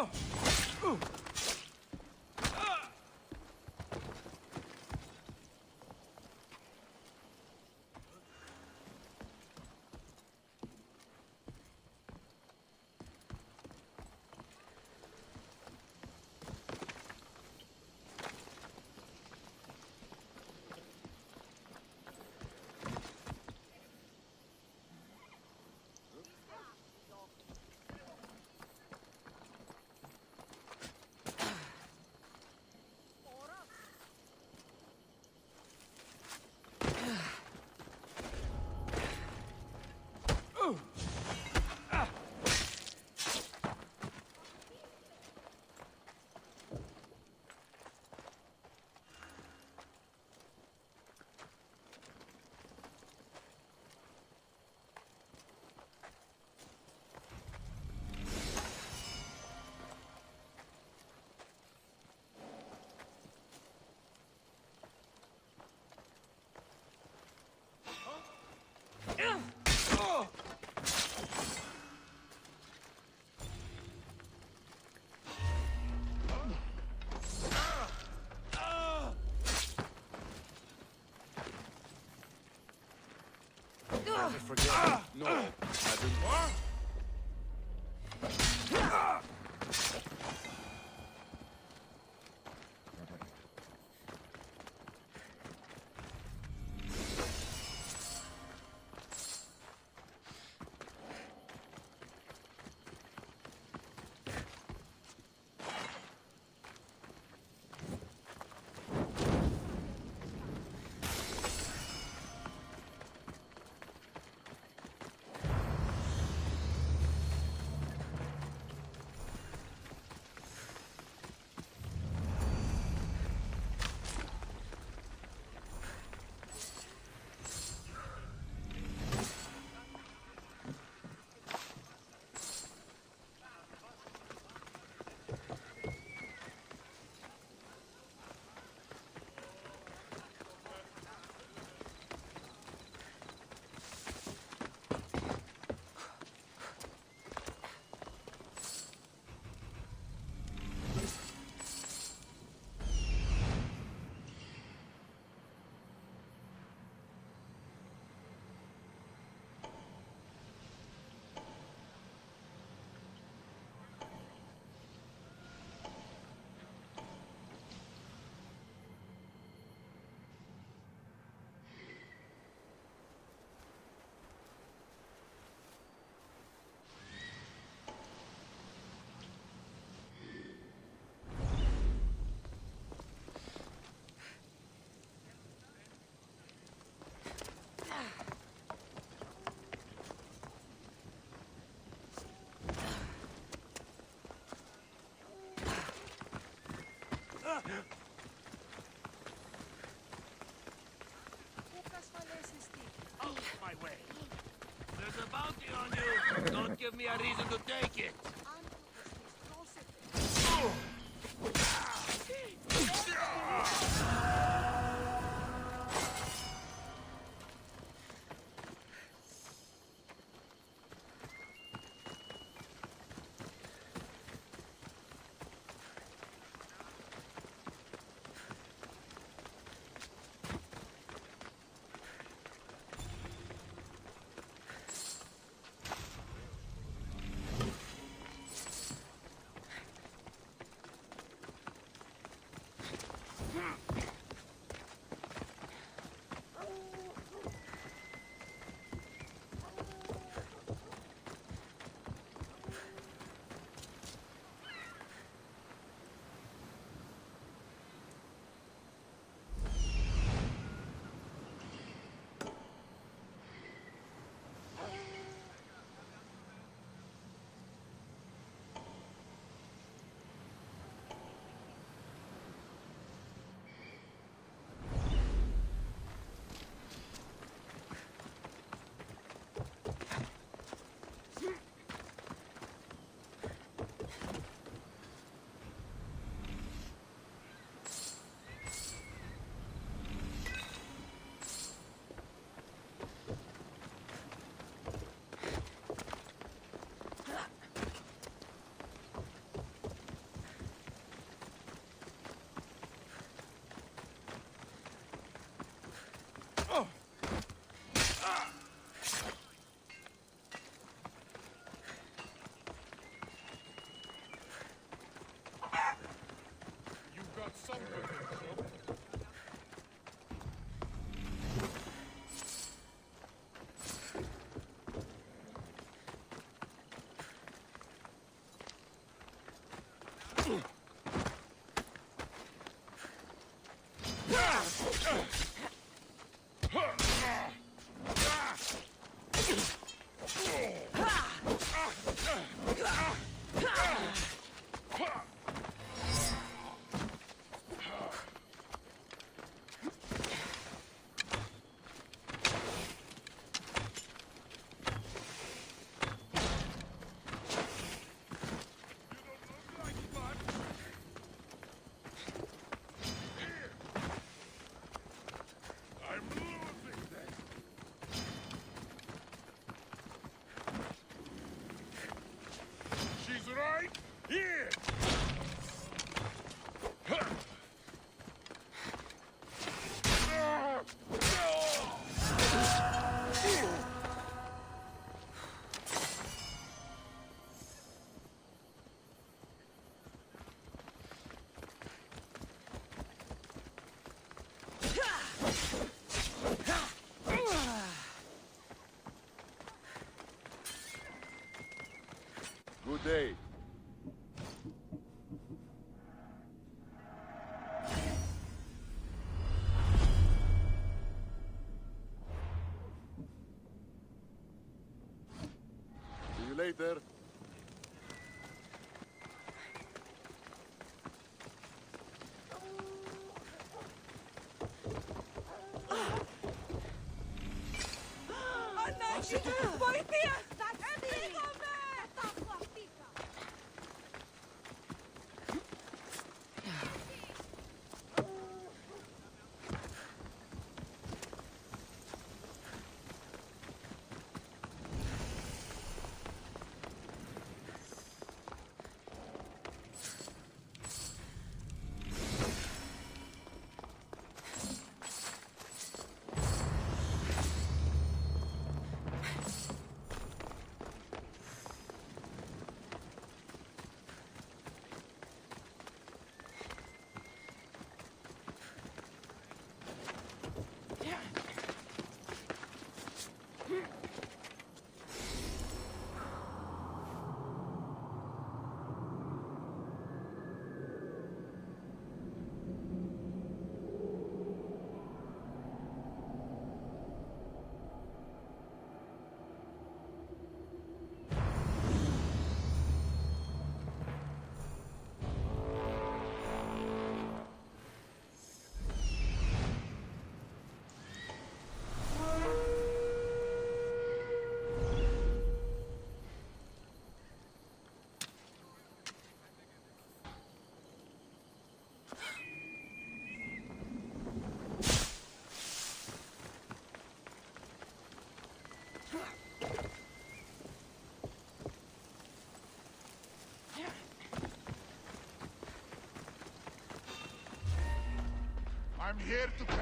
Oh. Never forget. No, I didn't. Give me a reason to take it. Day. See you later. I'm here to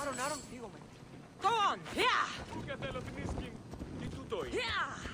Άρον, άρον, φύγομαι. Go on, yeah! Που καθέλω την ίσκιν, τι τούτο είναι; Yeah!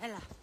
Ella.